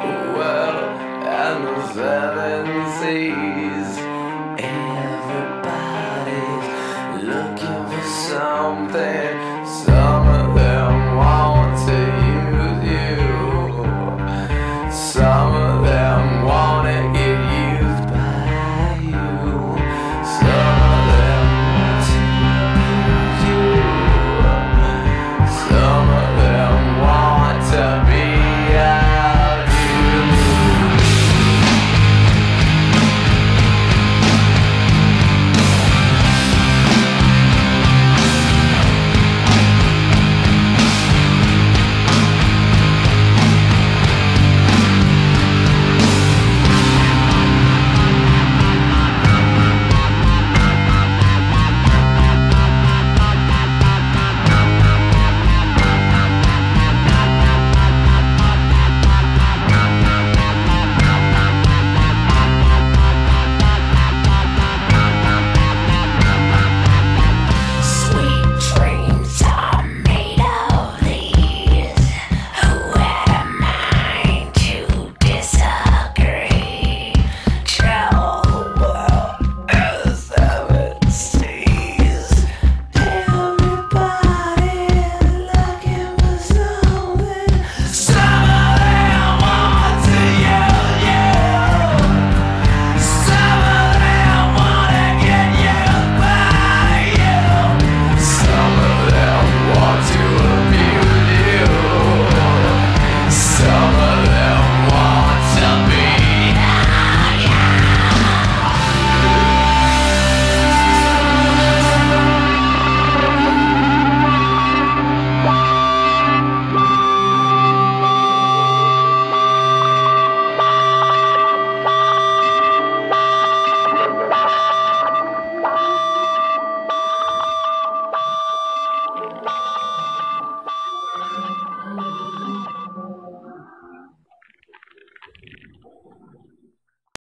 and the seven seas.